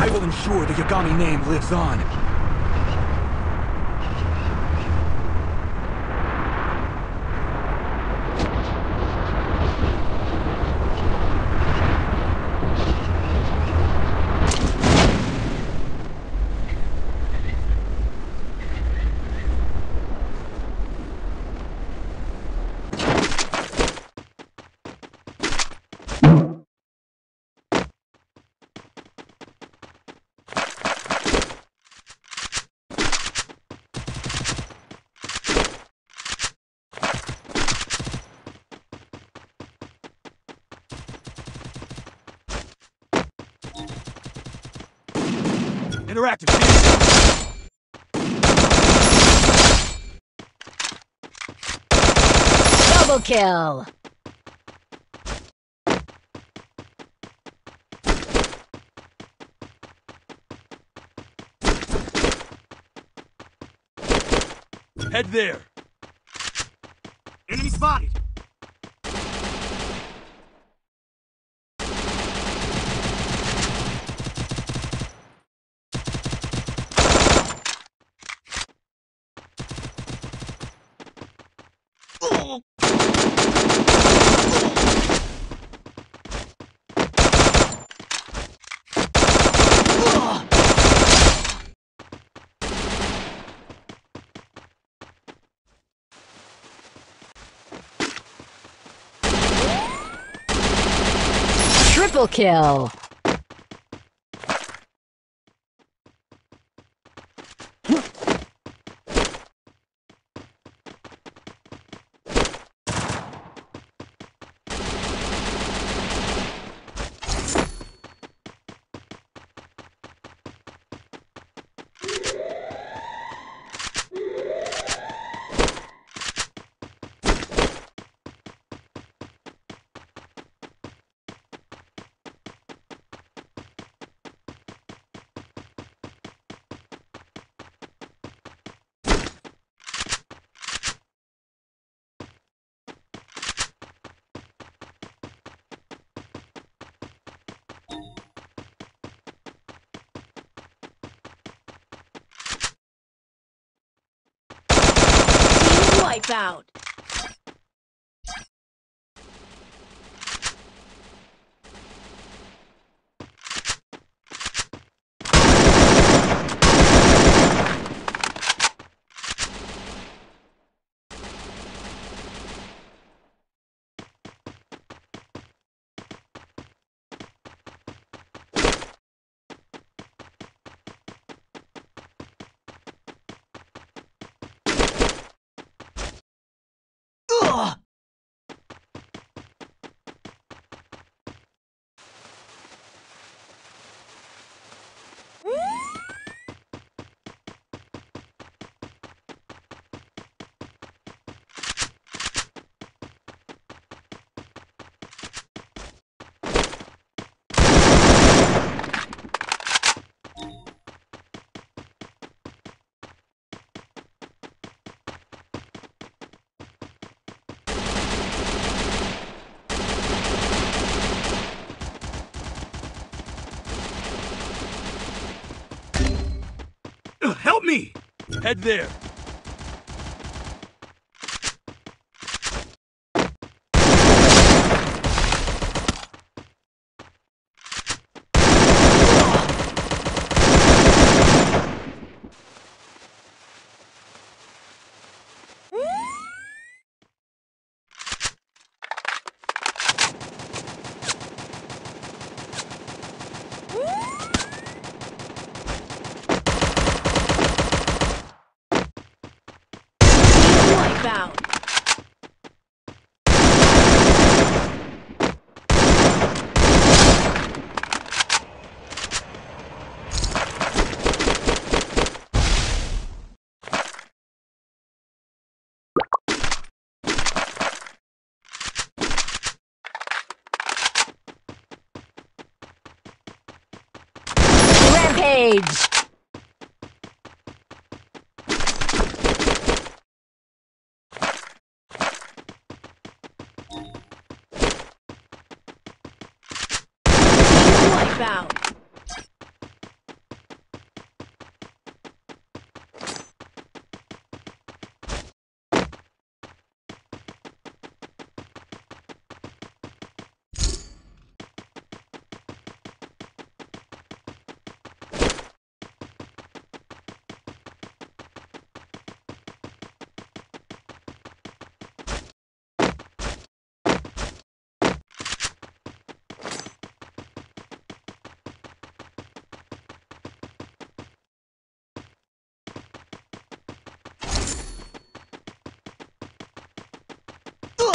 I will ensure the Yagami name lives on. Interactive. Double kill! Head there. Enemy spotted! Triple kill! Wipeout. Help me! Head there. Wipeout. Rampage!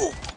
Wipeout.